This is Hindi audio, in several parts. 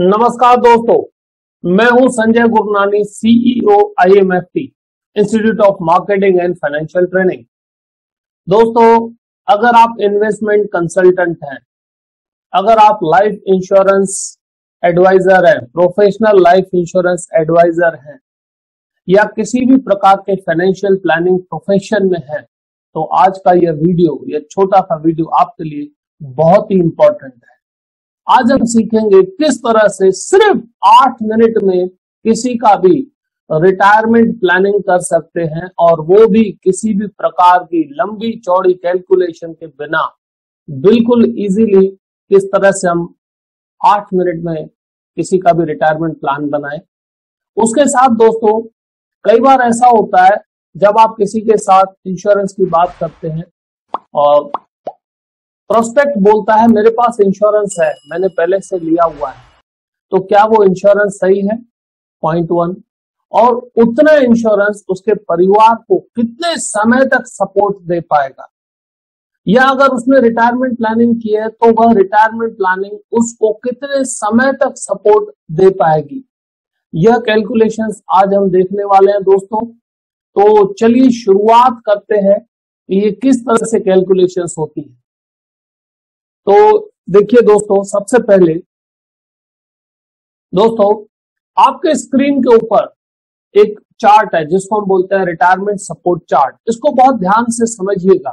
नमस्कार दोस्तों, मैं हूँ Sanjay Gurnani CEO IMFT institute of marketing and financial training दोस्तों, अगर आप इन्वेस्टमेंट कंसल्टेंट हैं, अगर आप लाइफ इंश्योरेंस एडवाइजर हैं प्रोफेशनल लाइफ इंश्योरेंस एडवाइजर हैं, या किसी भी प्रकार के फाइनेंशियल प्लानिंग प्रोफेशन में है तो आज का यह वीडियो यह छोटा सा वीडियो आपके लिए बहुत ही इंपॉर्टेंट है। आज हम सीखेंगे किस तरह से सिर्फ़ आठ मिनट में किसी का भी रिटायरमेंट प्लानिंग कर सकते हैं और वो भी किसी भी प्रकार की लंबी चौड़ी कैलकुलेशन के बिना। बिल्कुल इजीली किस तरह से हम आठ मिनट में किसी का भी रिटायरमेंट प्लान बनाए। उसके साथ दोस्तों, कई बार ऐसा होता है जब आप किसी के साथ इंश्योरेंस की बात करते हैं और प्रोस्पेक्ट बोलता है, मेरे पास इंश्योरेंस है, मैंने पहले से लिया हुआ है। तो क्या वो इंश्योरेंस सही है? पॉइंट वन और उतना इंश्योरेंस उसके परिवार को कितने समय तक सपोर्ट दे पाएगा? या अगर उसने रिटायरमेंट प्लानिंग की है तो वह रिटायरमेंट प्लानिंग उसको कितने समय तक सपोर्ट दे पाएगी? यह कैलकुलेशंस आज हम देखने वाले हैं दोस्तों। तो चलिए शुरुआत करते हैं ये किस तरह से कैलकुलेशंस होती है। तो देखिए दोस्तों, सबसे पहले, दोस्तों, आपके स्क्रीन के ऊपर एक चार्ट है, जिसको हम बोलते हैं रिटायरमेंट सपोर्ट चार्ट इसको बहुत ध्यान से समझिएगा,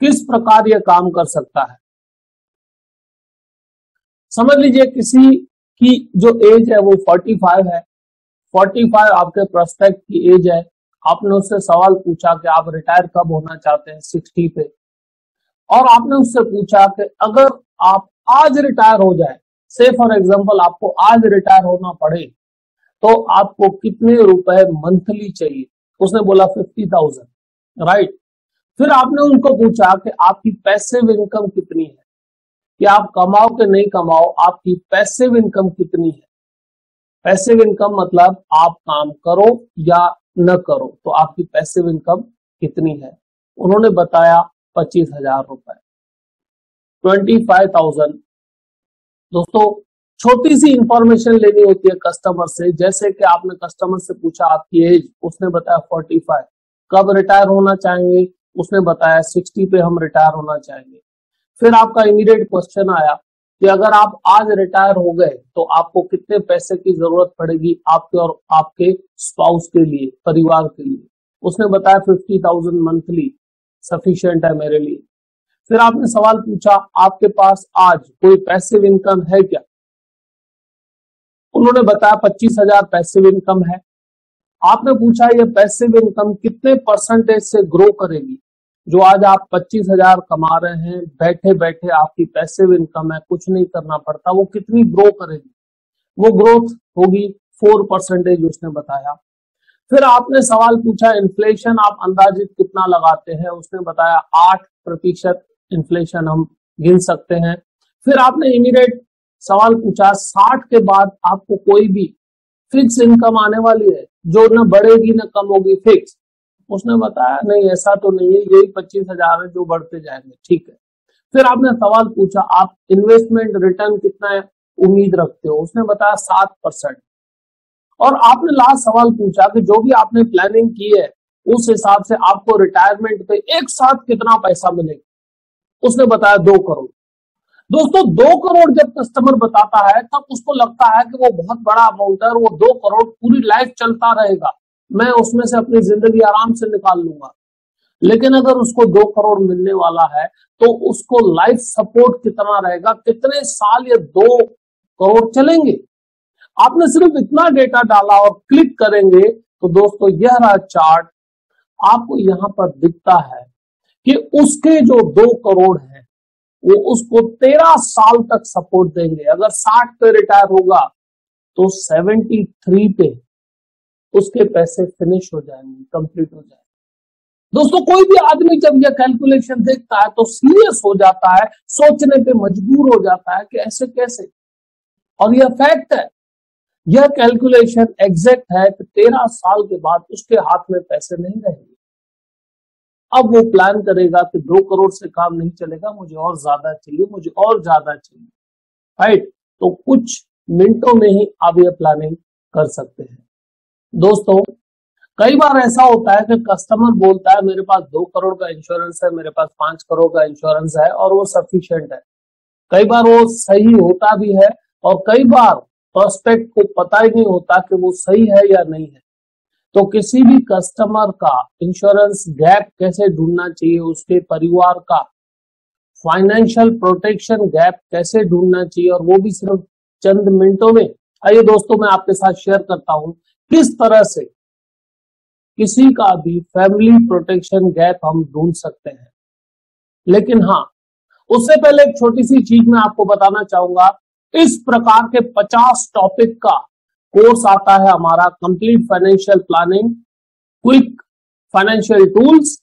किस प्रकार यह काम कर सकता है। समझ लीजिए किसी की जो एज है, वो 45 है। 45 आपके प्रोस्पेक्ट की एज है। आपने उससे सवाल पूछा कि आप रिटायर कब होना चाहते हैं 60 पे। और आपने उससे पूछा कि अगर आप आज रिटायर हो जाए से फॉर एग्ज़ाम्पल आपको आज रिटायर होना पड़े तो आपको कितने रुपए मंथली चाहिए? उसने बोला फिफ्टी थाउज़ेंड राइट फिर आपने उनको पूछा कि आपकी पैसिव इनकम कितनी है? कि आप कमाओ कि नहीं कमाओ, आपकी पैसिव इनकम कितनी है? पैसिव इनकम मतलब आप काम करो या न करो तो आपकी पैसिव इनकम कितनी है? उन्होंने बताया पच्चीस हज़ार रुपए। ट्वेंटी फाइव थाउज़ेंड दोस्तों, छोटी सी इंफॉर्मेशन लेनी होती है कस्टमर से। जैसे कि आपने कस्टमर से पूछा आपकी एज उसने बताया फोर्टी फाइव कब रिटायर होना चाहेंगे? उसने बताया सिक्सटी पे हम रिटायर होना चाहेंगे। फिर आपका इमीडिएट क्वेश्चन आया कि अगर आप आज रिटायर हो गए तो आपको कितने पैसे की ज़रूरत पड़ेगी आपके और आपके स्पाउस के लिए, परिवार के लिए? उसने बताया फिफ्टी थाउज़ेंड मंथली सफिशियंट है मेरे लिए। फिर आपने सवाल पूछा, आपके पास आज कोई पैसिव इनकम है क्या? उन्होंने बताया पच्चीस हज़ार पैसिव इनकम है। आपने पूछा ये पैसिव इनकम कितने परसेंटेज से ग्रो करेगी? जो आज आप पच्चीस हज़ार कमा रहे हैं बैठे बैठे आपकी पैसिव इनकम है, कुछ नहीं करना पड़ता, वो कितनी ग्रो करेगी? वो ग्रोथ होगी फोर परसेंटेज उसने बताया। फिर आपने सवाल पूछा इन्फ्लेशन आप अंदाजित कितना लगाते हैं? उसने बताया आठ प्रतिशत इन्फ्लेशन हम गिन सकते हैं। फिर आपने इमीडिएट सवाल पूछा, साठ के बाद आपको कोई भी फिक्स इनकम आने वाली है, जो न बढ़ेगी, न कम होगी फिक्स उसने बताया, नहीं, ऐसा तो नहीं है, यही पच्चीस हज़ार है, जो बढ़ते जाएँगे, ठीक है। फिर आपने सवाल पूछा, आप इन्वेस्टमेंट रिटर्न कितना है? उम्मीद रखते हो। उसने बताया सात परसेंट। और आपने लास्ट सवाल पूछा कि जो भी आपने प्लानिंग की है, उस हिसाब से आपको रिटायरमेंट पे एक साथ कितना पैसा मिलेगा? उसने बताया दो करोड़। दोस्तों, दो करोड़ जब कस्टमर बताता है, तब उसको लगता है कि वो बहुत बड़ा अमाउंट है और वो दो करोड़ पूरी लाइफ चलता रहेगा। मैं उसमें से अपनी ज़िंदगी आराम से निकाल लूँगा। लेकिन अगर उसको दो करोड़ मिलने वाला है तो उसको लाइफ सपोर्ट कितना रहेगा? कितने साल ये दो करोड़ चलेंगे? आपने सिर्फ़ इतना डेटा डाला और क्लिक करेंगे तो दोस्तों यह रहा चार्ट आपको यहाँ पर दिखता है कि उसके जो दो करोड़ है, वो उसको तेरह साल तक सपोर्ट देंगे। अगर साठ पे रिटायर होगा तो सेवेंटी थ्री पे उसके पैसे फिनिश हो जाएँगे कंप्लीट हो जाएँगे। दोस्तों, कोई भी आदमी जब यह कैलकुलेशन देखता है तो सीरियस हो जाता है, सोचने पे मजबूर हो जाता है कि ऐसे कैसे? और यह फैक्ट है यह कैलकुलेशन एग्जैक्ट है कि तेरह साल के बाद उसके हाथ में पैसे नहीं रहेंगे। अब वो प्लान करेगा कि दो करोड़ से काम नहीं चलेगा, मुझे और ज़्यादा चाहिए, मुझे और ज़्यादा चाहिए। राइट तो कुछ मिनटों में ही आप यह प्लानिंग कर सकते हैं। दोस्तों, कई बार ऐसा होता है कि कस्टमर बोलता है, मेरे पास दो करोड़ का इंश्योरेंस है, मेरे पास पाँच करोड़ का इंश्योरेंस है और वो सफिशियंट है। कई बार वो सही होता भी है और कई बार प्रोस्पेक्ट को पता ही नहीं होता कि वो सही है या नहीं है। तो किसी भी कस्टमर का इंश्योरेंस गैप कैसे ढूंढना चाहिए, उसके परिवार का फाइनेंशियल प्रोटेक्शन गैप कैसे ढूंढना चाहिए, और वो भी सिर्फ़ चंद मिनटों में। आइए दोस्तों, मैं आपके साथ शेयर करता हूँ किस तरह से किसी का भी फैमिली प्रोटेक्शन गैप हम ढूंढ सकते हैं। लेकिन हाँ उससे पहले एक छोटी सी चीज़ मैं आपको बताना चाहूँगा। इस प्रकार के 50 टॉपिक का कोर्स आता है हमारा complete financial planning quick financial tools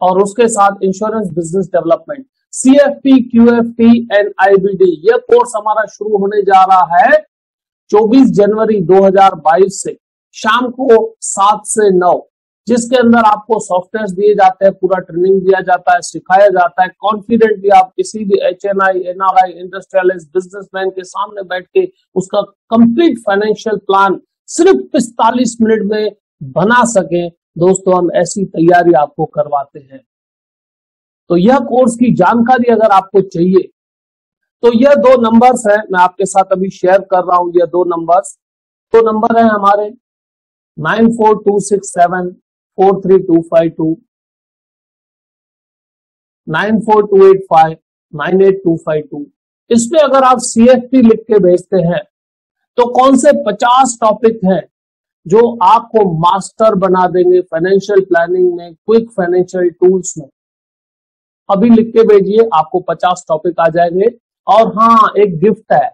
और उसके साथ insurance business development C F P Q F T and IBD यह कोर्स हमारा शुरू होने जा रहा है 24 जनवरी 2022 से, शाम को सात से नौ। जिसके अंदर आपको सॉफ्टवेयर दिए जाते हैं, पूरा ट्रेनिंग दिया जाता है, सिखाया जाता है कॉन्फिडेंटली आप किसी भी H N I N R I industrialist businessman के सामने बैठ के उसका कंप्लीट फाइनेंशियल प्लान सिर्फ़ पिस्तालीस मिनट में बना सके। दोस्तों, हम ऐसी तैयारी आपको करवाते हैं। तो यह कोर्स की जानकारी अगर आपको चाहिए तो यह दो नंबर्स हैं, मैं आपके साथ अभी शेयर कर रहा हूँ, यह दो नंबर्स दो नंबर है हमारे nine four two six seven four three two five two nine four two eight five nine eight two five two इसमें अगर आप सी एफ़ पी लिख के भेजते हैं तो कौन से पचास टॉपिक हैं जो आपको मास्टर बना देंगे फाइनेंशियल प्लानिंग में क्विक फाइनेंशियल टूल्स में। अभी लिख के भेजिए, आपको पचास टॉपिक आ जाएँगे। और हाँ एक गिफ्ट है।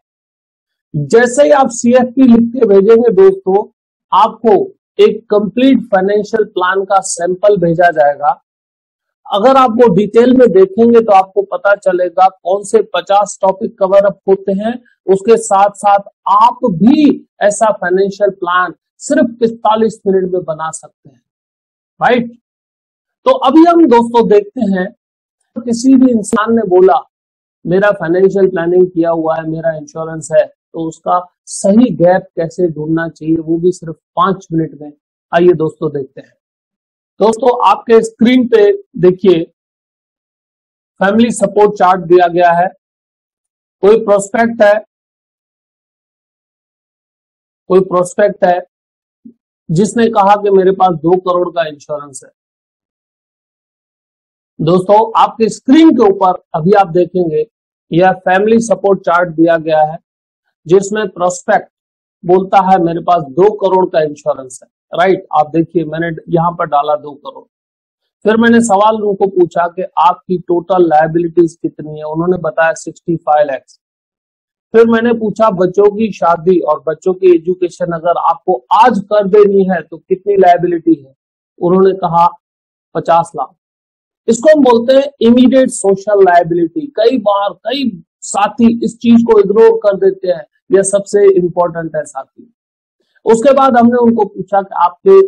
जैसे ही आप सी एफ़ पी लिख के भेजेंगे दोस्तों, आपको एक कंप्लीट फाइनेंशियल प्लान का सैंपल भेजा जाएगा। अगर आप वो डिटेल में देखेंगे तो आपको पता चलेगा कौन से 50 टॉपिक कवर अप होते हैं। उसके साथ साथ आप भी ऐसा फाइनेंशियल प्लान सिर्फ़ पिस्तालीस मिनट में बना सकते हैं। राइट तो अभी हम दोस्तों देखते हैं। किसी भी इंसान ने बोला, मेरा फाइनेंशियल प्लानिंग किया हुआ है, मेरा इंश्योरेंस है। तो उसका सही गैप कैसे ढूंढना चाहिए, वो भी सिर्फ़ पाँच मिनट में। आइए दोस्तों देखते हैं। दोस्तों, आपके स्क्रीन पे देखिए, फैमिली सपोर्ट चार्ट दिया गया है। कोई प्रोस्पेक्ट है? कोई प्रोस्पेक्ट है? जिसने कहा कि मेरे पास दो करोड़ का इंश्योरेंस है। दोस्तों, आपके स्क्रीन के ऊपर अभी आप देखेंगे, यह फैमिली सपोर्ट चार्ट दिया गया है। जिसमें प्रोस्पेक्ट बोलता है, मेरे पास दो करोड़ का इंश्योरेंस है। राइट आप देखिए, मैंने यहाँ पर डाला दो करोड़। फिर मैंने सवाल उनको पूछा कि आपकी टोटल लाइबिलिटीज कितनी है? उन्होंने बताया सिक्सटी फाइव लैक्स फिर मैंने पूछा, बच्चों की शादी और बच्चों की एजुकेशन अगर आपको आज कर देनी है तो कितनी लाइबिलिटी है? उन्होंने कहा, पचास लाख। इसको हम बोलते हैं इमीडिएट सोशल लाइबिलिटी कई बार कई साथी इस चीज़ को इग्नोर कर देते हैं। यह सबसे इंपॉर्टेंट है साथी। उसके बाद हमने उनको पूछा कि आपके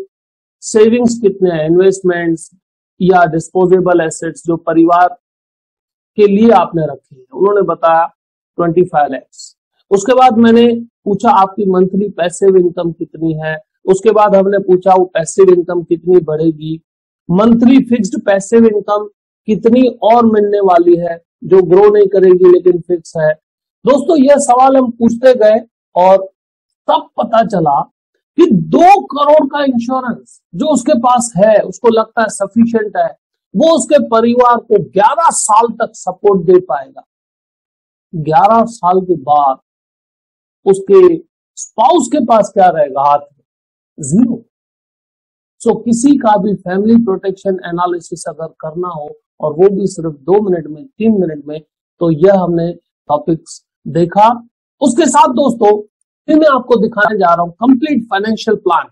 सेविंग्स कितने हैं इन्वेस्टमेंट्स या डिस्पोजेबल एसेट्स जो परिवार के लिए आपने रखे हैं। उन्होंने बताया ट्वेंटी फाइव लैक्स उसके बाद मैंने पूछा आपकी मंथली पैसिव इनकम कितनी है? उसके बाद हमने पूछा वो पैसिव इनकम कितनी बढ़ेगी? मंथली फिक्स्ड पैसिव इनकम कितनी और मिलने वाली है, जो ग्रो नहीं करेगी लेकिन फिक्स है? दोस्तों यह सवाल हम पूछते गए और तब पता चला कि दो करोड़ का इंश्योरेंस जो उसके पास है, उसको लगता है सफिशियंट है, वो उसके परिवार को 11 साल तक सपोर्ट दे पाएगा। 11 साल के बाद उसके स्पाउस के पास क्या रहेगा हाथ में? ज़ीरो सो किसी का भी फैमिली प्रोटेक्शन एनालिसिस अगर करना हो और वो भी सिर्फ़ दो मिनट में, तीन मिनट में तो यह हमने टॉपिक्स देखा? उसके साथ दोस्तों, फिर मैं आपको दिखाने जा रहा हूँ कंप्लीट फाइनेंशियल प्लान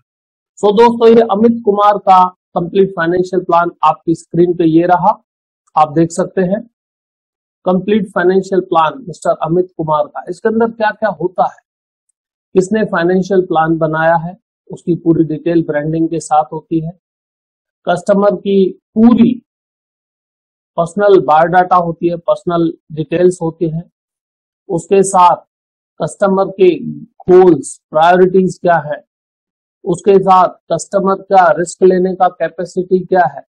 सो दोस्तों, ये अमित कुमार का कंप्लीट फाइनेंशियल प्लान आपकी स्क्रीन पे ये रहा। आप देख सकते हैं। Complete financial plan mister Amit Kumar का। इसके अंदर क्या क्या होता है? किसने फाइनेंशियल प्लान बनाया है? उसकी पूरी डिटेल ब्रांडिंग के साथ होती है। कस्टमर की पूरी पर्सनल बायोडाटा होती है पर्सनल डिटेल्स होती हैं। उसके साथ कस्टमर के गोल्स प्रायोरिटीज क्या है? उसके साथ कस्टमर का रिस्क लेने का कैपेसिटी क्या है?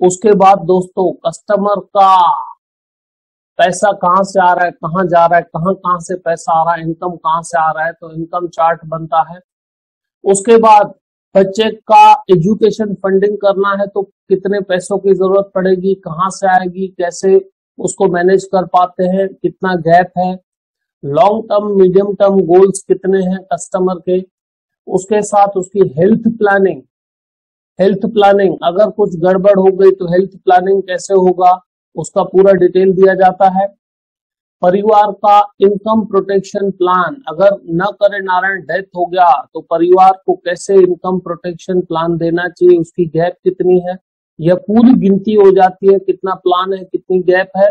उसके बाद दोस्तों कस्टमर का पैसा कहाँ से आ रहा है, कहाँ जा रहा है, कहाँ कहाँ से पैसा आ रहा है इनकम कहाँ से आ रहा है तो इनकम चार्ट बनता है। उसके बाद बच्चे का एजुकेशन फंडिंग करना है तो कितने पैसों की ज़रूरत पड़ेगी, कहाँ से आएगी, कैसे उसको मैनेज कर पाते हैं, कितना गैप है long term medium term goals कितने हैं कस्टमर के, उसके साथ उसकी हेल्थ प्लानिंग हेल्थ प्लानिंग अगर कुछ गड़बड़ हो गई तो हेल्थ प्लानिंग कैसे होगा, उसका पूरा डिटेल दिया जाता है। परिवार का इनकम प्रोटेक्शन प्लान अगर न करे नारायण डेथ हो गया तो परिवार को कैसे इनकम प्रोटेक्शन प्लान देना चाहिए, उसकी गैप कितनी है? यह पूरी गिनती हो जाती है कितना प्लान है, कितनी गैप है।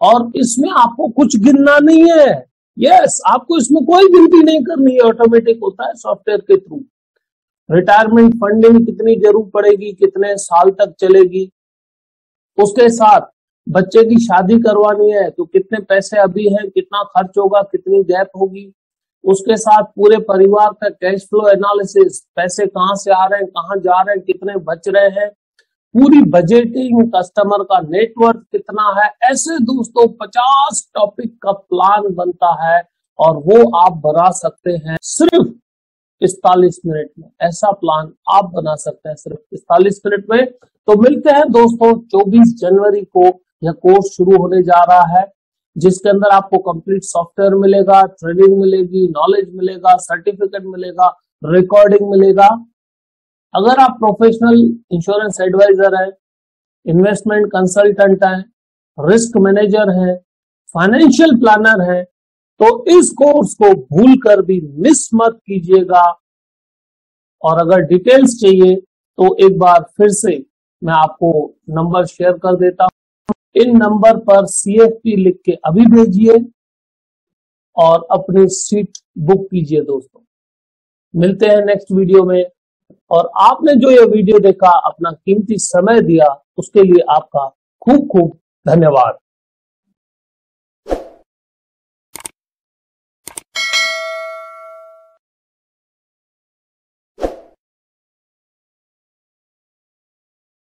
और इसमें आपको कुछ गिनना नहीं है। यस आपको इसमें कोई गिनती नहीं करनी है। ऑटोमेटिक होता है सॉफ्टवेयर के थ्रू रिटायरमेंट फंडिंग कितनी ज़रूर पड़ेगी, कितने साल तक चलेगी। उसके साथ बच्चे की शादी करवानी है तो कितने पैसे अभी हैं, कितना खर्च होगा, कितनी गैप होगी। उसके साथ पूरे परिवार का कैश फ्लो एनालिसिस पैसे कहाँ से आ रहे हैं, कहाँ जा रहे हैं, कितने बच रहे हैं। पूरी बजटिंग कस्टमर का नेटवर्क कितना है? ऐसे दोस्तों, पचास टॉपिक का प्लान बनता है और वो आप बना सकते हैं सिर्फ़ पिस्तालीस मिनट में। ऐसा प्लान आप बना सकते हैं सिर्फ़ पिस्तालीस मिनट में। तो मिलते हैं दोस्तों 24 जनवरी को। यह कोर्स शुरू होने जा रहा है, जिसके अंदर आपको कंप्लीट सॉफ्टवेयर मिलेगा ट्रेनिंग मिलेगी नॉलेज मिलेगा सर्टिफिकेट मिलेगा रिकॉर्डिंग मिलेगा। अगर आप प्रोफेशनल इंश्योरेंस एडवाइजर है इन्वेस्टमेंट कंसल्टेंट है रिस्क मैनेजर है फाइनेंशियल प्लानर है तो इस कोर्स को भूल कर भी मिस मत कीजिएगा। और अगर डिटेल्स चाहिए तो एक बार फिर से मैं आपको नंबर शेयर कर देता हूँ। इन नंबर पर सीएफपी लिख के अभी भेजिए और अपनी सीट बुक कीजिए दोस्तों। मिलते हैं नेक्स्ट वीडियो में। और आपने जो ये वीडियो देखा, अपना कीमती समय दिया, उसके लिए आपका खूब खूब धन्यवाद।